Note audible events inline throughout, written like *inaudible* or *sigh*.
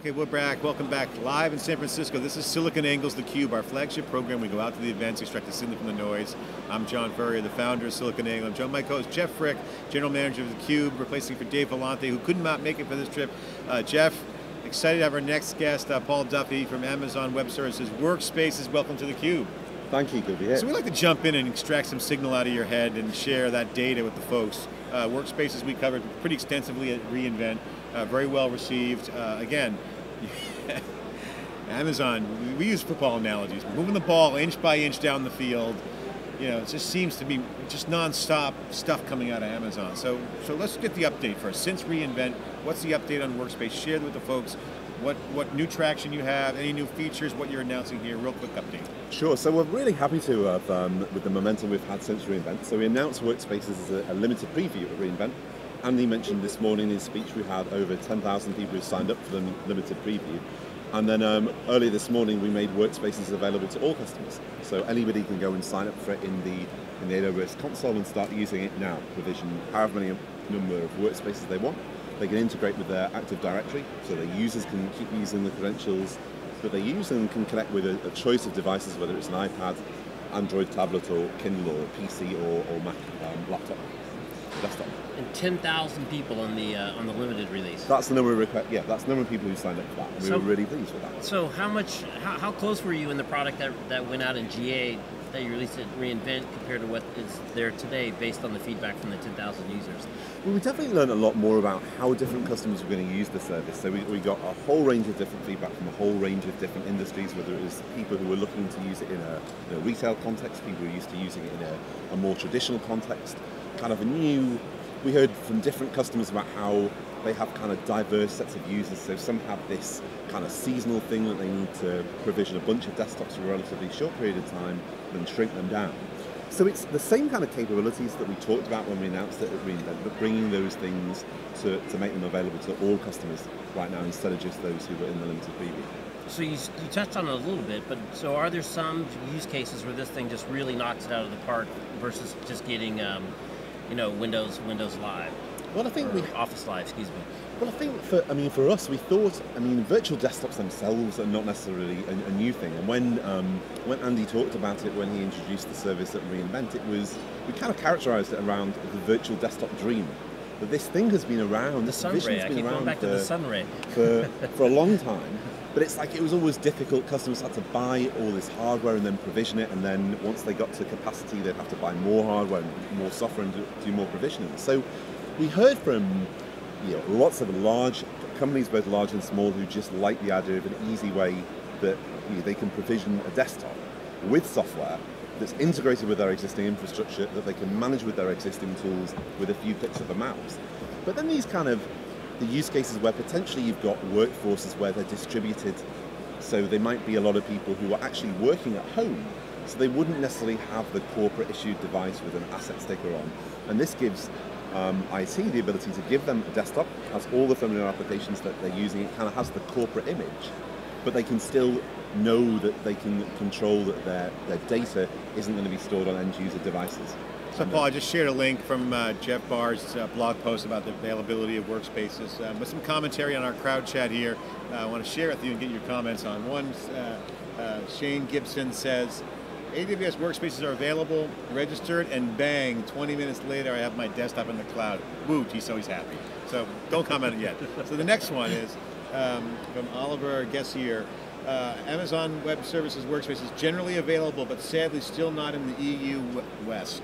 Okay, we're back. Welcome back live in San Francisco. This is silicon SiliconANGLE's theCUBE, our flagship program. We go out to the events, extract the signal from the noise. I'm John Furrier, the founder of SiliconANGLE. I'm joined by my co-host Jeff Frick, general manager of theCUBE, replacing for Dave Vellante, who could not make it for this trip. Uh, Jeff, excited to have our next guest, uh, Paul Duffy from Amazon Web Services Workspaces. Welcome to theCUBE. Thank you, good to be here. So we'd like to jump in and extract some signal out of your head and share that data with the folks. Uh, workspaces we covered pretty extensively at reInvent, uh, very well received. Uh, again, *laughs* Amazon, we use football analogies, moving the ball inch by inch down the field. You know, it just seems to be just non-stop stuff coming out of Amazon. So, so let's get the update first. Since reInvent, what's the update on Workspace? Share with the folks what, what new traction you have, any new features, what you're announcing here, real quick update. Sure, so we're really happy to have, um, with the momentum we've had since reInvent. So we announced Workspaces as a, a limited preview at reInvent. Andy mentioned this morning in his speech we had over 10,000 people who signed up for the limited preview. And then um, earlier this morning, we made workspaces available to all customers. So anybody can go and sign up for it in the, in the AWS console and start using it now, provision however many number of workspaces they want. They can integrate with their Active Directory, so their users can keep using the credentials that they use and can connect with a, a choice of devices, whether it's an iPad, Android tablet, or Kindle, or PC, or, or Mac um, laptop And 10,000 people on the uh, on the limited release. That's the number of requests. Yeah, that's the number of people who signed up for that. We so, were really pleased with that. So how much? How, how close were you in the product that that went out in GA that you released at reInvent compared to what is there today, based on the feedback from the 10,000 users? Well, we definitely learned a lot more about how different customers were going to use the service. So we, we got a whole range of different feedback from a whole range of different industries, whether it was people who were looking to use it in a, in a retail context, people who were used to using it in a, a more traditional context, kind of a new we heard from different customers about how they have kind of diverse sets of users. So some have this kind of seasonal thing that they need to provision a bunch of desktops for a relatively short period of time and shrink them down. So it's the same kind of capabilities that we talked about when we announced it at reInvent, but bringing those things to, to make them available to all customers right now instead of just those who were in the limited preview. So you, you touched on it a little bit, but so are there some use cases where this thing just really knocks it out of the park versus just getting um, you know, Windows Windows Live. Well, I think we Office Live, excuse me. Well, I think for I mean for us, we thought I mean virtual desktops themselves are not necessarily a, a new thing. And when um, when Andy talked about it when he introduced the service at reInvent, it was we kind of characterized it around the virtual desktop dream. But this thing has been around. The Sunray. I keep going back for, to the Sunray for for a long *laughs* time. But it's like it was always difficult. Customers had to buy all this hardware and then provision it, and then once they got to capacity, they'd have to buy more hardware and more software and do, more provisioning. So we heard from you know, lots of large companies, both large and small, who just like the idea of an easy way that you know, they can provision a desktop with software that's integrated with their existing infrastructure that they can manage with their existing tools with a few clicks of a mouse. But then these kind of the use cases where potentially you've got workforces where they're distributed. So they might be a lot of people who are actually working at home. So they wouldn't necessarily have the corporate issued device with an asset sticker on. And this gives um, IT the ability to give them a desktop, has all the familiar applications that they're using, it kind of has the corporate image, but they can still know that they can control that their, their data isn't going to be stored on end user devices. So Paul, I just shared a link from uh, Jeff Barr's uh, blog post about the availability of workspaces um, with some commentary on our crowd chat here. Uh, I want to share with you and get your comments on. One, uh, uh, Shane Gibson says, AWS workspaces are available, registered, and bang, 20 minutes later I have my desktop in the cloud. Woot, he's always happy. So don't comment yet. So the next one is um, from Oliver Gessier. Uh, Amazon Web Services workspaces generally available, but sadly still not in the EU West.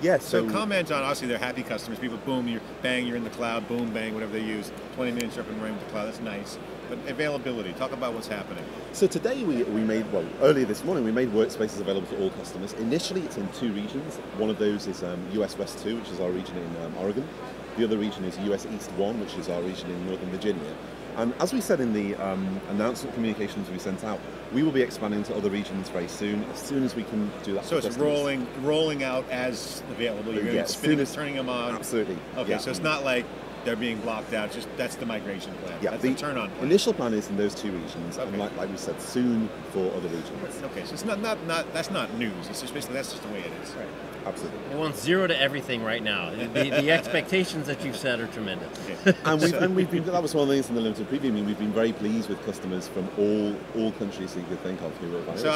Yes. So, so, comment on obviously they're happy customers. People, boom, you're bang, you're in the cloud. Boom, bang, whatever they use. 20 minutes up and running with the cloud. That's nice. But availability. Talk about what's happening. So today we, we made well earlier this morning we made workspaces available to all customers. Initially, it's in two regions. One of those is um, US West Two, which is our region in um, Oregon. The other region is US East One, which is our region in Northern Virginia. And as we said in the um, announcement communications we sent out, we will be expanding to other regions very soon, as soon as we can do that. So it's customers. rolling rolling out as available. You're going spinning as, turning them on. Absolutely. Okay, yeah. so it's not like they're being blocked out. Just that's the migration plan. Yeah, that's the, turn on plan. Initial plan is in those two regions, Okay. and like, like we said, soon for other regions. Okay, so it's not, not not that's not news. It's just basically that's just the way it is. Right. Absolutely. It wants zero to everything right now. The, the *laughs* expectations that you've set are tremendous. Okay. *laughs* And we've, and we've been, that was one of the things in the limited preview. I mean, we've been very pleased with customers from all all countries that you could think of who were buyers. So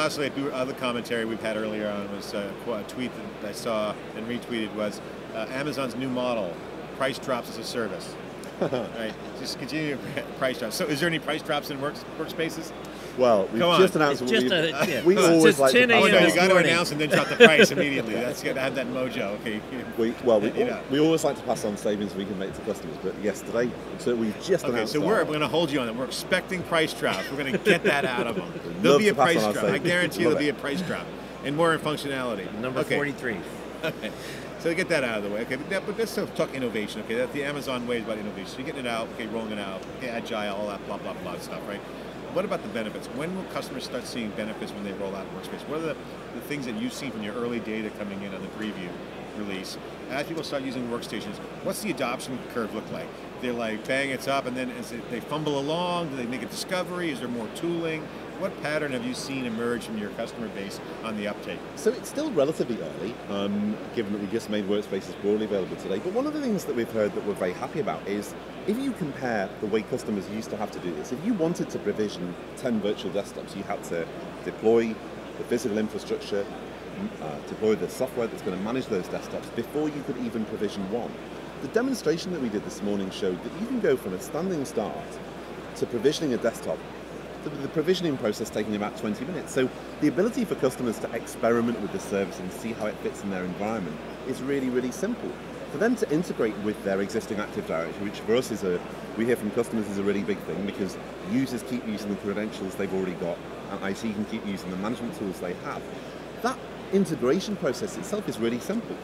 other commentary we've had earlier on was uh, a tweet that I saw and retweeted was uh, Amazon's new model, price drops as a service. *laughs* right, just continue *laughs* price drops. So, is there any price drops in works, workspaces? Well, we've Come on. just announced It's just we've, a- yeah. we always just like to 10 pass Oh a.m. no, you got to announce and then drop the price immediately. That's got to have that mojo. Okay. We, well, we, You know. we always like to pass on savings we can make to customers, but yesterday, so we've just Okay, announced so we're our- going to hold you on it. We're expecting price drops. We're going to get that out of them. *laughs* There'll love be a price on our drop. I guarantee Love there'll be a price drop and more in functionality. Number okay. 43. Okay. So get that out of the way. Okay, but, that, but let's talk innovation. Okay, that the Amazon way is about innovation. So you're getting it out. Okay, rolling it out. Okay, agile, all that blah blah blah stuff, right? What about the benefits? When will customers start seeing benefits when they roll out Workspace? What are the, the things that you've seen from your early data coming in on the preview release? As people start using workstations, what's the adoption curve look like? They're like, bang, it's up, and then as they fumble along. Do they make a discovery? Is there more tooling? What pattern have you seen emerge from your customer base on the uptake? So it's still relatively early, um, given that we just made workspaces broadly available today. But one of the things that we've heard that we're very happy about is if you compare the way customers used to have to do this, if you wanted to provision 10 virtual desktops, you had to deploy the physical infrastructure, uh, deploy the software that's going to manage those desktops before you could even provision one. The demonstration that we did this morning showed that you can go from a standing start to provisioning a desktop the, the provisioning process taking about 20 minutes. So the ability for customers to experiment with the service and see how it fits in their environment is really, really simple. For them to integrate with their existing Active Directory, which for us is a, we hear from customers is a really big thing because users keep using the credentials they've already got and IT can keep using the management tools they have. That integration process itself is really simple.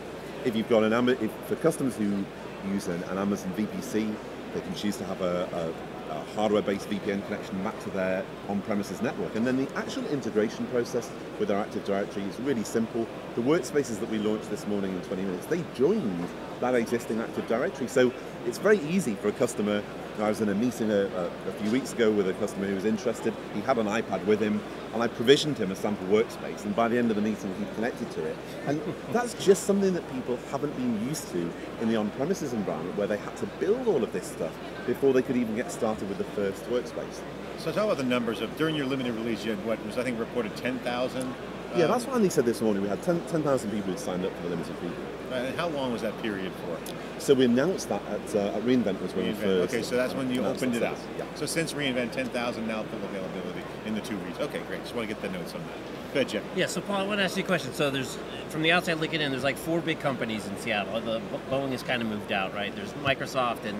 If you've got an if for customers who use an, an Amazon VPC, they can choose to have a, a, a hardware-based VPN connection back to their on-premises network. And then the actual integration process with our Active Directory is really simple. The workspaces that we launched this morning in 20 minutes, they joined that existing Active Directory. So it's very easy for a customer. I was in a meeting a, a, a few weeks ago with a customer who was interested. He had an iPad with him, and I provisioned him a sample workspace. And by the end of the meeting, he connected to it. And *laughs* that's just something that people haven't been used to in the on-premises environment, where they had to build all of this stuff before they could even get started with the first workspace. So talk about the numbers of during your limited release. You had what was I think reported ten thousand. Yeah, that's what Andy said this morning. We had 10 10,000 people who signed up for the limited preview. And how long was that period for? So we announced that at, uh, at reInvent was when we first. Okay, so that's when you opened it up. Yeah. So since reInvent, ten thousand now full availability in the two regions. Okay, great. Just want to get the notes on that. Good, Jim. Yeah, so Paul, I want to ask you a question. So there's, from the outside looking in, there's like four big companies in Seattle. The Boeing has kind of moved out, right? There's Microsoft and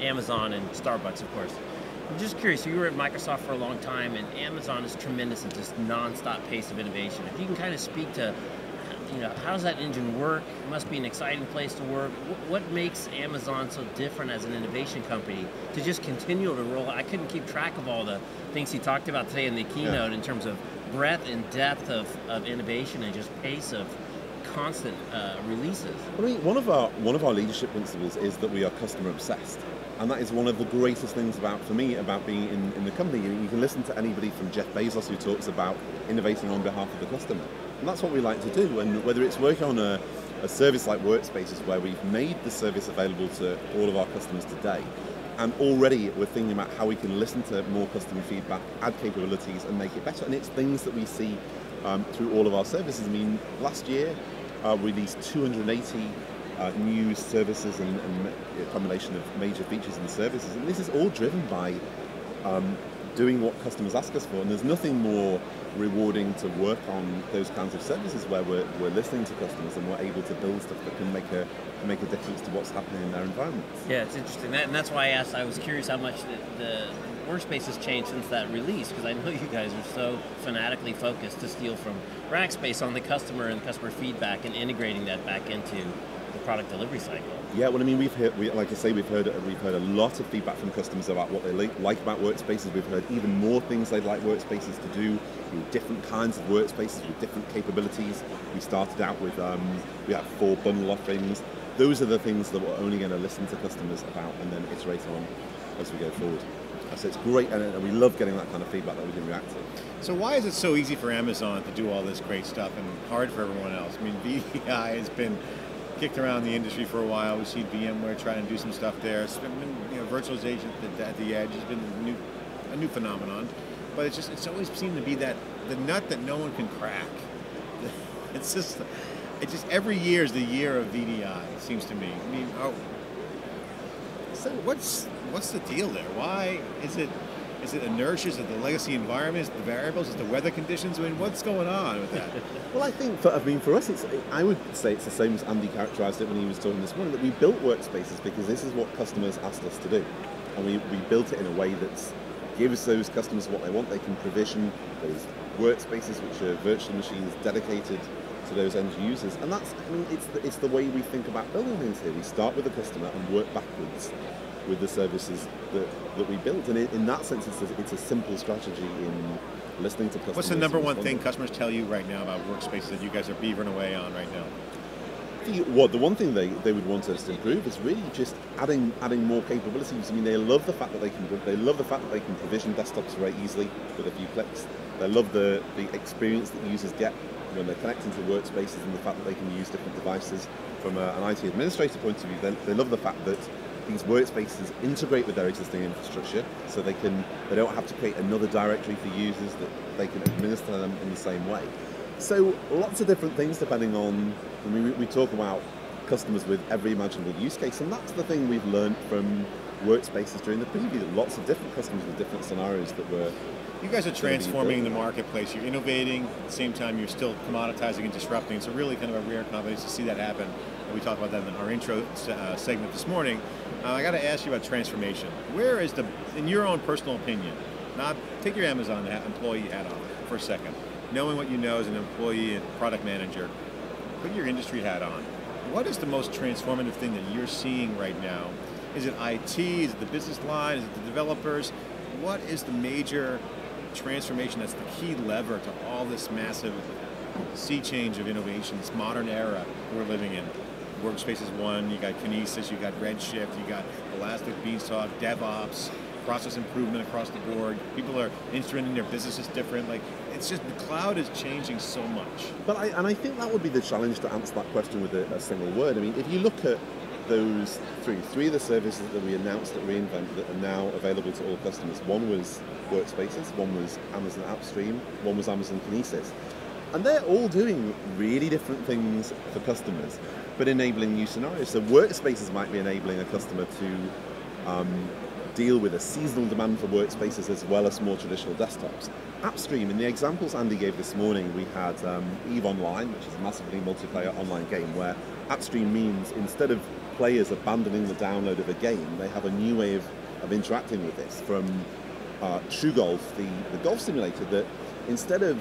Amazon and Starbucks, of course. I'm just curious. You were at Microsoft for a long time, and Amazon is tremendous at just nonstop pace of innovation. If you can kind of speak to, you know, how does that engine work? It must be an exciting place to work. What makes Amazon so different as an innovation company to just continue to roll? I couldn't keep track of all the things he talked about today in the keynote in terms of breadth and depth of, of innovation and just pace of constant uh, releases. I mean, one of our one of our leadership principles is that we are customer obsessed, and that is one of the greatest things about for me about being in, in the company. You, you can listen to anybody from Jeff Bezos who talks about innovating on behalf of the customer, and that's what we like to do. And whether it's working on a, a service like Workspaces, where we've made the service available to all of our customers today, and already we're thinking about how we can listen to more customer feedback, add capabilities, and make it better. And it's things that we see um, through all of our services. I mean, last year uh, we released 280 uh, new services and, and a combination of major features and services. And this is all driven by um, doing what customers ask us for. And there's nothing more rewarding to work on those kinds of services where we're, we're listening to customers and we're able to build stuff that can make a make a difference to what's happening in their environment. Yeah, it's interesting. That, and that's why I asked. I was curious how much the, the workspace has changed since that release, because I know you guys are so fanatically focused to steal from Rackspace on the customer and customer feedback and integrating that back into the product delivery cycle. Yeah, well, I mean, we've heard, we, like I say, we've heard we've heard a lot of feedback from customers about what they like, like about workspaces. We've heard even more things they'd like workspaces to do. With different kinds of workspaces with different capabilities. We started out with um, we have four bundle offerings. those are the things that we're only going to listen to customers about and then iterate on as we go forward. So it's great, and and we love getting that kind of feedback that we can react to. So why is it so easy for Amazon to do all this great stuff and hard for everyone else? I mean, *laughs* VDI has been kicked around the industry for a while. We see VMware trying to do some stuff there. It's been, you know, virtualization at the, at the edge has been a new, a new phenomenon, but it's just it's always seemed to be that the nut that no one can crack. *laughs* It's just it just every year is the year of VDI. It seems to me. I mean, oh, so what's what's the deal there? Why is it? Is it inertia? Is it the legacy environment? Is it the variables? Is it the weather conditions? I mean, what's going on with that? *laughs* Well, I think for, I mean for us, it's I would say it's the same as Andy characterised it when he was talking this morning that we built workspaces because this is what customers asked us to do, and we, we built it in a way that gives those customers what they want. They can provision those workspaces, which are virtual machines dedicated to those end users, and that's I mean it's the, it's the way we think about building things here. We start with the customer and work backwards with the services that, that we built, and in, in that sense, it's a, it's a simple strategy in listening to customers. What's the number one thing customers tell you right now about workspaces that you guys are beavering away on right now? The, what the one thing they, they would want us to improve is really just adding adding more capabilities. I mean, they love the fact that they can they love the fact that they can provision desktops very easily with a few clicks. They love the, the experience that users get when they're connecting to workspaces and the fact that they can use different devices. From a, an IT administrator point of view, they, they love the fact that these workspaces integrate with their existing infrastructure, so they can they don't have to create another directory for users that they can administer them in the same way. So lots of different things depending on. I mean, we, we talk about customers with every imaginable use case, and that's the thing we've learned from workspaces during the preview. Lots of different customers with different scenarios that were. You guys are transforming the marketplace. You're innovating. At the same time, you're still commoditizing and disrupting. It's a really kind of a rare combination to see that happen. And we talked about that in our intro uh, segment this morning. Uh, I got to ask you about transformation. Where is the, in your own personal opinion, not take your Amazon hat, employee hat on for a second, knowing what you know as an employee and product manager, put your industry hat on. What is the most transformative thing that you're seeing right now? Is it IT? Is it the business line? Is it the developers? What is the major transformation that's the key lever to all this massive sea change of innovation, this modern era we're living in? Workspaces one, you got Kinesis, you got Redshift, you got Elastic Beanstalk, DevOps, process improvement across the board. People are instrumenting their businesses different. Like it's just the cloud is changing so much. But I, and I think that would be the challenge to answer that question with a, a single word. I mean, if you look at those three, three of the services that we announced at reInvent that are now available to all customers. One was Workspaces, one was Amazon AppStream, one was Amazon Kinesis. And they're all doing really different things for customers, but enabling new scenarios. So Workspaces might be enabling a customer to um, deal with a seasonal demand for workspaces as well as more traditional desktops. AppStream, in the examples Andy gave this morning, we had um, EVE Online, which is a massively multiplayer online game, where AppStream means instead of players abandoning the download of a game, they have a new way of, of interacting with this from uh, TruGolf, the, the golf simulator, that instead of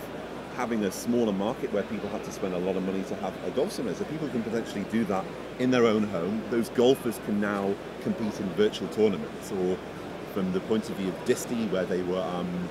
having a smaller market where people have to spend a lot of money to have a golf simulator, So people can potentially do that in their own home. Those golfers can now compete in virtual tournaments, or from the point of view of Disty, where they were, um,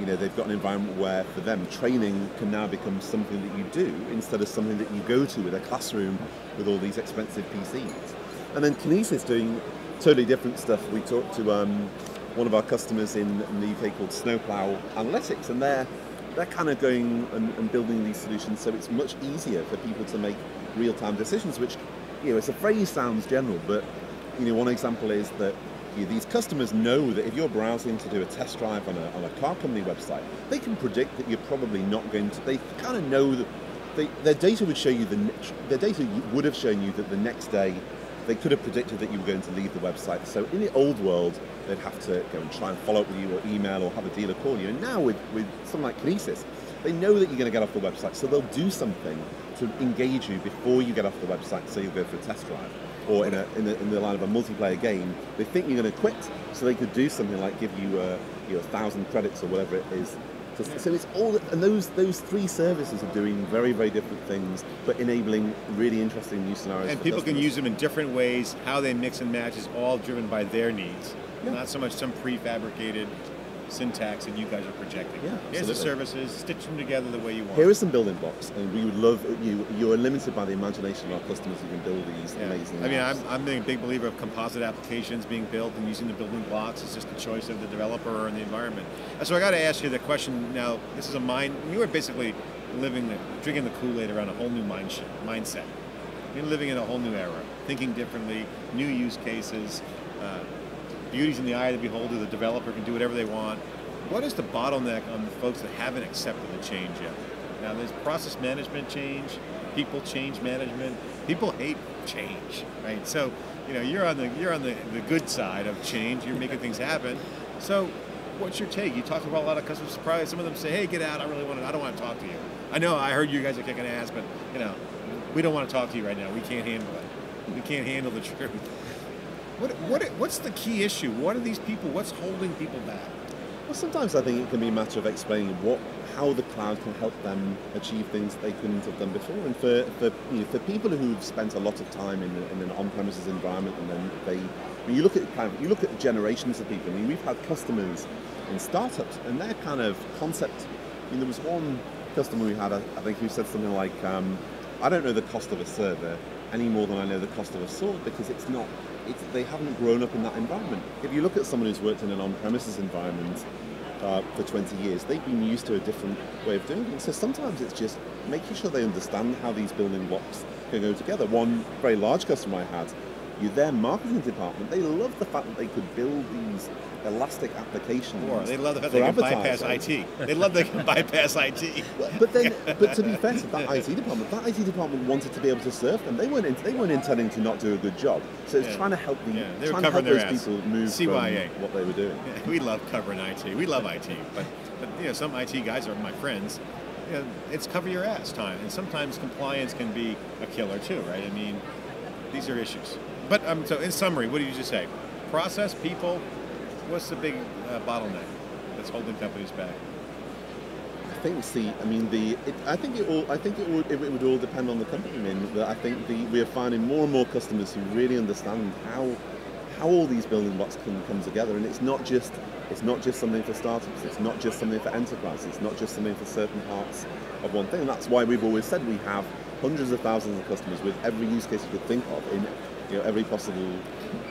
you know, they've got an environment where for them training can now become something that you do instead of something that you go to with a classroom with all these expensive PCs. And then Kinesis is doing totally different stuff. We talked to um, one of our customers in the UK called Snowplow Analytics, and they're they're kind of going and, and building these solutions so it's much easier for people to make real-time decisions. Which, you know, as a phrase sounds general, but you know, one example is that you know, these customers know that if you're browsing to do a test drive on a, on a car company website, they can predict that you're probably not going to. They kind of know that they, their data would show you the their data would have shown you that the next day they could have predicted that you were going to leave the website. So in the old world, they'd have to go and try and follow up with you or email or have a dealer call you. And now with, with something like Kinesis, they know that you're going to get off the website, so they'll do something to engage you before you get off the website, so you'll go for a test drive. Or in, a, in, the, in the line of a multiplayer game, they think you're going to quit, so they could do something like give you a, you know, a thousand credits or whatever it is. To- So it's all, and those those three services are doing very very different things, but enabling really interesting new scenarios. And people can use them in different ways. How they mix and match is all driven by their needs, not so much some prefabricated syntax that you guys are projecting. Yeah, Here's the services, stitch them together the way you want. Here are some building blocks, and we would love you. You are limited by the imagination of our customers who can build these Yeah. amazing. I mean, apps. I'm, I'm a big believer of composite applications being built and using the building blocks. It's just the choice of the developer and the environment. So I got to ask you the question now. This is a mind. You are basically living, the, drinking the Kool-Aid around a whole new mind mindset. You're living in a whole new era, thinking differently, new use cases. Uh, beauty's in the eye of the beholder. The developer can do whatever they want. What is the bottleneck on the folks that haven't accepted the change yet? Now, there's process management change, people change management. People hate change, right? So, you know, you're on the you're on the, the good side of change. You're making things happen. So, what's your take? You talk about a lot of customer surprise. Some of them say, "Hey, get out! I really want to. I don't want to talk to you." I know. I heard you guys are kicking ass, but you know, we don't want to talk to you right now. We can't handle it. We can't handle the *laughs* truth. What, what, what's the key issue? What are these people? What's holding people back? Well, sometimes I think it can be a matter of explaining what, how the cloud can help them achieve things they couldn't have done before. And for, for, you know, for people who've spent a lot of time in, in an on-premises environment, and then they, when you look at of, you look at generations of people. I mean, we've had customers in startups, and their kind of concept. I mean, there was one customer we had, I, I think, who said something like, um, "I don't know the cost of a server any more than I know the cost of a sword because it's not." They haven't grown up in that environment. If you look at someone who's worked in an on-premises environment uh, for 20 years, they've been used to a different way of doing things. So sometimes it's just making sure they understand how these building blocks can go together. One very large customer I had, you their marketing department, they love the fact that they could build these elastic applications. Or they love the fact they can bypass. IT. They love they can *laughs* bypass IT. But then, but to be fair to that IT department, that IT department wanted to be able to serve them. They weren't. In, they weren't intending to not do a good job. So it's Yeah. trying to help the Yeah, they trying to help those ass. people move CYA. from what they were doing. Yeah, we love covering IT. We love IT, but, but you know, some IT guys are my friends. You know, it's cover your ass time, and sometimes compliance can be a killer too, right? I mean, these are issues. But um, so in summary, what did you just say? Process, people. What's the big uh, bottleneck that's holding companies back? I think it's the. I mean, the. It, I think it all. I think it would. It would all depend on the company. I mean, I think the, we are finding more and more customers who really understand how how all these building blocks can come together, and it's not just. It's not just something for startups. It's not just something for enterprise. It's not just something for certain parts of one thing. And that's why we've always said we have hundreds of thousands of customers with every use case you could think of in you know every possible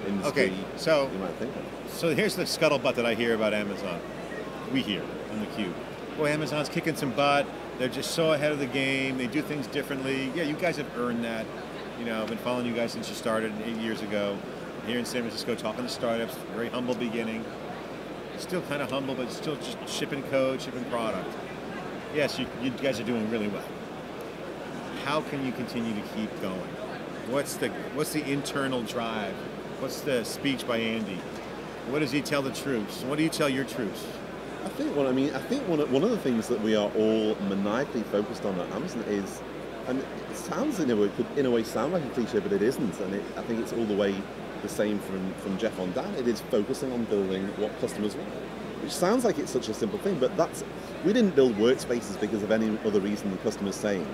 industry Okay, so you might think of. So here's the scuttlebutt that I hear about Amazon. We hear on the cube. Boy, Amazon's kicking some butt. They're just so ahead of the game. They do things differently. Yeah, you guys have earned that. You know, I've been following you guys since you started eight years ago. Here in San Francisco, talking to startups. Very humble beginning. Still kind of humble, but still just shipping code, shipping product. Yes, you, you guys are doing really well. How can you continue to keep going? What's the what's the internal drive? What's the speech by Andy? What does he tell the troops? What do you tell your troops? I think what I mean, I think one of, one of the things that we are all maniacally focused on at Amazon is, and it sounds in a way, could in a way sound like a cliche, but it isn't. And it, I think it's all the way the same from, from Jeff on down. It is focusing on building what customers want, which sounds like it's such a simple thing, but that's we didn't build workspaces because of any other reason than customers saying.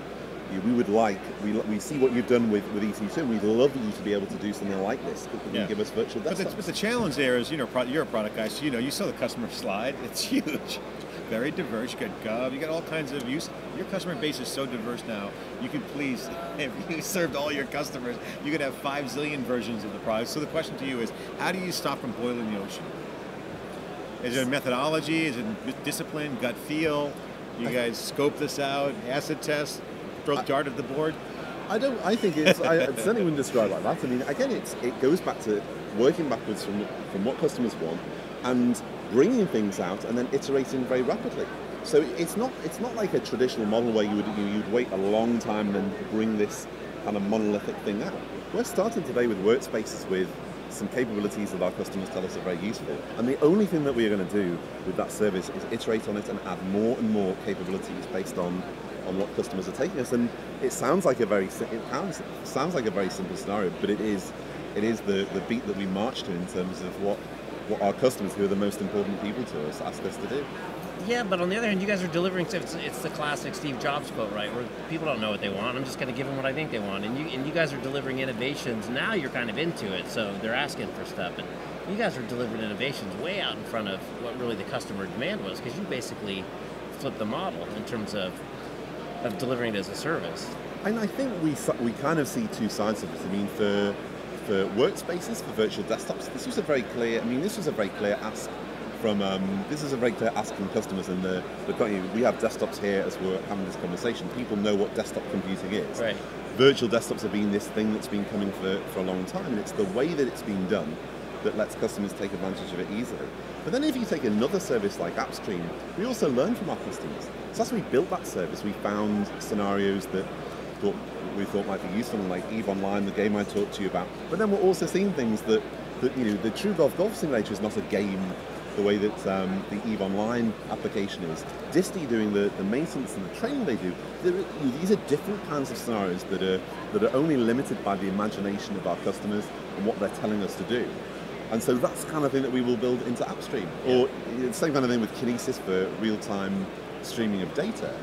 "You- We would like, we, we see what you've done with, with EC2, and we'd love you to be able to do something like this. Yeah. give us virtual But the, but the challenge there is, you know, pro- you're a product guy, so you know, you saw the customer slide. *laughs* It's huge, very diverse. You got Gov, you got all kinds of use. Your customer base is so diverse now. You could please, *laughs* if you served all your customers, you could have five zillion versions of the product. So the question to you is, how do you stop from boiling the ocean? Is it a methodology? Is it discipline, gut feel? You guys scope this out, acid test, throw dart at the board? I don't. I think it's. I certainly wouldn't describe like that. I mean, again, it's it goes back to working backwards from from what customers want and bringing things out and then iterating very rapidly. So it's not it's not like a traditional model where you would you, you'd wait a long time and then bring this kind of monolithic thing out. We're starting today with workspaces with some capabilities that our customers tell us are very useful. And the only thing that we are going to do with that service is iterate on it and add more and more capabilities based on on what customers are taking us. And it sounds like a very it sounds, sounds like a very simple scenario, but it is it is the, the beat that we march to in terms of what what our customers, who are the most important people to us, ask us to do. Yeah, but on the other hand, you guys are delivering. It's, it's the classic Steve Jobs quote, right? Where people don't know what they want. I'm just going to give them what I think they want. And you and you guys are delivering innovations. Now you're kind of into it, so they're asking for stuff. And you guys are delivering innovations way out in front of what really the customer demand was, because you basically flipped the model in terms of of delivering it as a service. And I think we we kind of see two sides of this. I mean, for for workspaces, for virtual desktops, this was a very clear. I mean, this was a very clear ask from. Um, this is a very clear ask from customers, and the, the we have desktops here as we're having this conversation. People know what desktop computing is. Right. Virtual desktops have been this thing that's been coming for, for a long time, and it's the way that it's been done that lets customers take advantage of it easily. But then if you take another service like AppStream, we also learn from our customers. So as we built that service, we found scenarios that thought, we thought might be useful, like EVE Online, the game I talked to you about. But then we're also seeing things that, that you know, the TruGolf Golf Simulator is not a game the way that um, the EVE Online application is. Disty doing the, the maintenance and the training they do, these are different kinds of scenarios that are, that are only limited by the imagination of our customers and what they're telling us to do. And so that's the kind of thing that we will build into AppStream. Yeah. Or the same kind of thing with Kinesis for real-time streaming of data.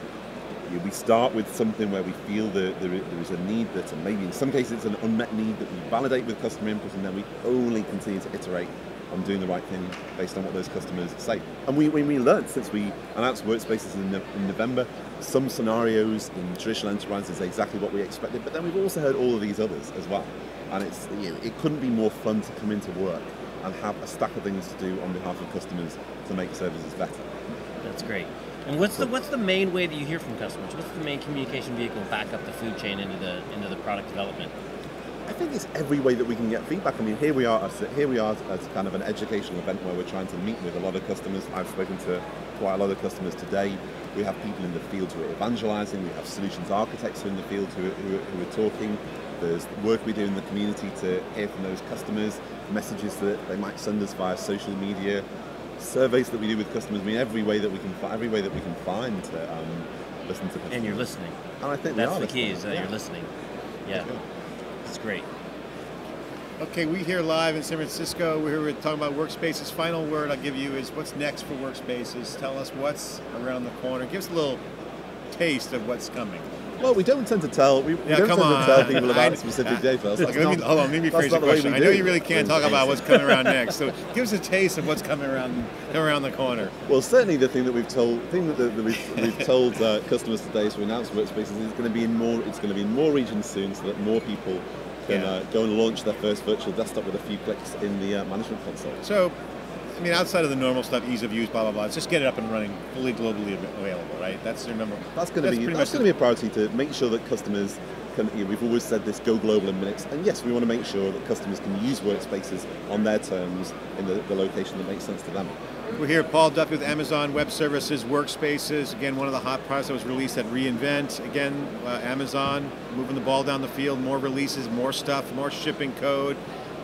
We start with something where we feel that there is a need that and maybe in some cases it's an unmet need that we validate with customer input and then we only continue to iterate on doing the right thing based on what those customers say. And we, we, we learned since we announced Workspaces in, in November, some scenarios in traditional enterprises exactly what we expected, but then we've also heard all of these others as well. And it's you know, it couldn't be more fun to come into work and have a stack of things to do on behalf of customers to make services better. That's great. And what's the what's the main way that you hear from customers? What's the main communication vehicle back up the food chain into the into the product development? I think it's every way that we can get feedback. I mean, here we are as here we are as kind of an educational event where we're trying to meet with a lot of customers. I've spoken to quite a lot of customers today. We have people in the field who are evangelizing. We have solutions architects who are in the field who who who are talking. There's work we do in the community to hear from those customers, messages that they might send us via social media, surveys that we do with customers. I mean, every way that we can, every way that we can find to um, listen to customers. And you're listening. And I think that's the key is that yeah. you're listening. Yeah, it's great. Okay, we here live in San Francisco. We're here talking about Workspaces. Final word I'll give you is what's next for Workspaces. Tell us what's around the corner. Give us a little taste of what's coming. Well, we don't tend to tell. We, we don't tend on. to tell people about *laughs* specific details. Let me, hold on, let me phrase the question. I know you really can't talk about what's coming around *laughs* next. So give us a taste of what's coming around coming around the corner. Well, certainly the thing that we've told, thing that, that we've, we've told uh, customers today, so we announced Workspaces, is going to be in more. It's going to be in more regions soon, so that more people can yeah. uh, go and launch their first virtual desktop with a few clicks in the uh, management console. So I mean, outside of the normal stuff, ease of use, blah blah blah. Just get it up and running, fully globally available, right? That's your number. That's going to be that's going to be a priority to make sure that customers can. You know, we've always said this: go global in minutes. And yes, we want to make sure that customers can use workspaces on their terms in the, the location that makes sense to them. We're here, Paul Duffy with Amazon Web Services Workspaces. Again, one of the hot products that was released at reInvent. Again, uh, Amazon moving the ball down the field. More releases, more stuff, more shipping code.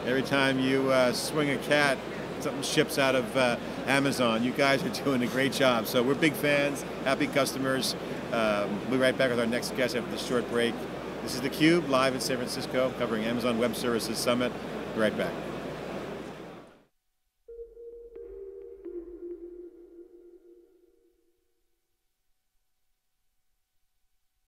Every time you uh, swing a cat, something ships out of uh, Amazon. You guys are *laughs* doing a great job. So we're big fans, happy customers. Um, we'll be right back with our next guest after this short break. This is theCUBE, live in San Francisco, covering Amazon Web Services Summit. Be right back.